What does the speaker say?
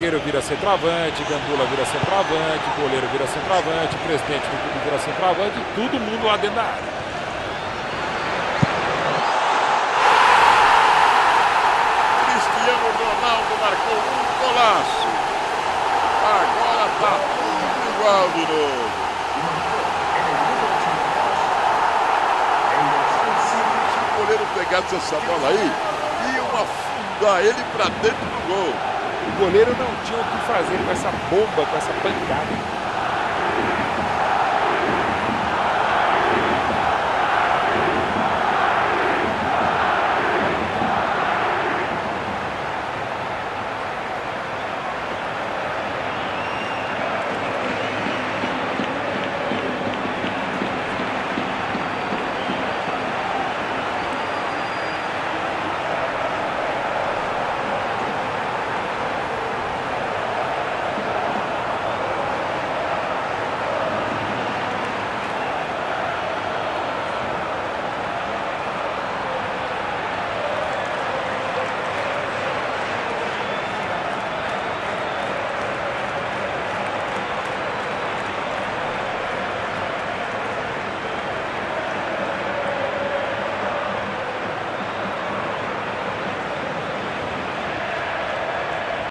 zagueiro vira centroavante, Gandula vira centroavante, goleiro vira centroavante, presidente do clube vira centroavante, todo mundo lá dentro da área. Cristiano Ronaldo marcou um golaço. Agora tá tudo igual de novo. Se o goleiro pegasse essa bola aí, iam afundar ele pra dentro do gol. O goleiro não tinha o que fazer com essa bomba, com essa pancada.